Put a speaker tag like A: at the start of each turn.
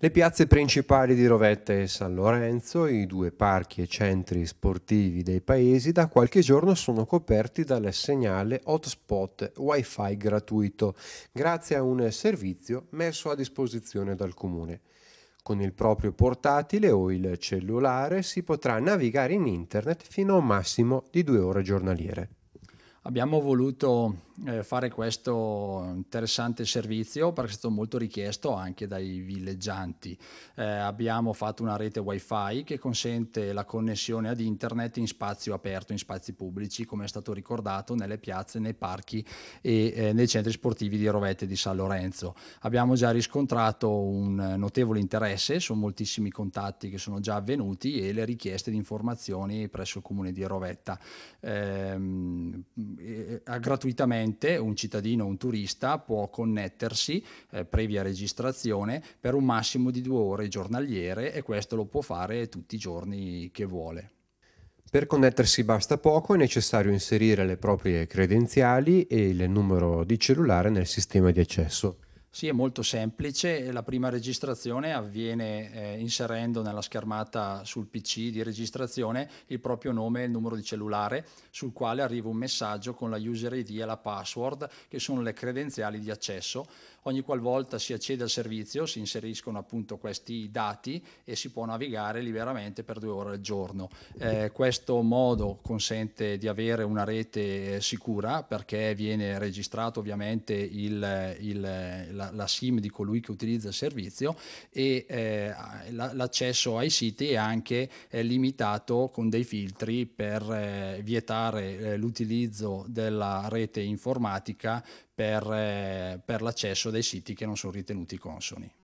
A: Le piazze principali di Rovetta e San Lorenzo, i due parchi e centri sportivi dei paesi, da qualche giorno sono coperti dal segnale hotspot wifi gratuito, grazie a un servizio messo a disposizione dal comune. Con il proprio portatile o il cellulare si potrà navigare in internet fino a un massimo di due ore giornaliere.
B: Abbiamo voluto eh, fare questo interessante servizio perché è stato molto richiesto anche dai villeggianti. Eh, abbiamo fatto una rete wifi che consente la connessione ad internet in spazio aperto, in spazi pubblici, come è stato ricordato nelle piazze, nei parchi e eh, nei centri sportivi di Rovette di San Lorenzo. Abbiamo già riscontrato un notevole interesse, sono moltissimi contatti che sono già avvenuti e le richieste di informazioni presso il comune di Rovetta. Ehm, gratuitamente Ovviamente un cittadino o un turista può connettersi eh, previa registrazione per un massimo di due ore giornaliere e questo lo può fare tutti i giorni che vuole.
A: Per connettersi basta poco, è necessario inserire le proprie credenziali e il numero di cellulare nel sistema di accesso.
B: Sì, è molto semplice. La prima registrazione avviene eh, inserendo nella schermata sul PC di registrazione il proprio nome e il numero di cellulare sul quale arriva un messaggio con la user ID e la password che sono le credenziali di accesso. Ogni qualvolta si accede al servizio si inseriscono appunto questi dati e si può navigare liberamente per due ore al giorno. Eh, questo modo consente di avere una rete sicura perché viene registrato ovviamente il, il la, la, SIM di colui che utilizza il servizio e eh, l'accesso ai siti è anche eh, limitato con dei filtri per eh, vietare eh, l'utilizzo della rete informatica per, eh, per l'accesso dei siti che non sono ritenuti consoni.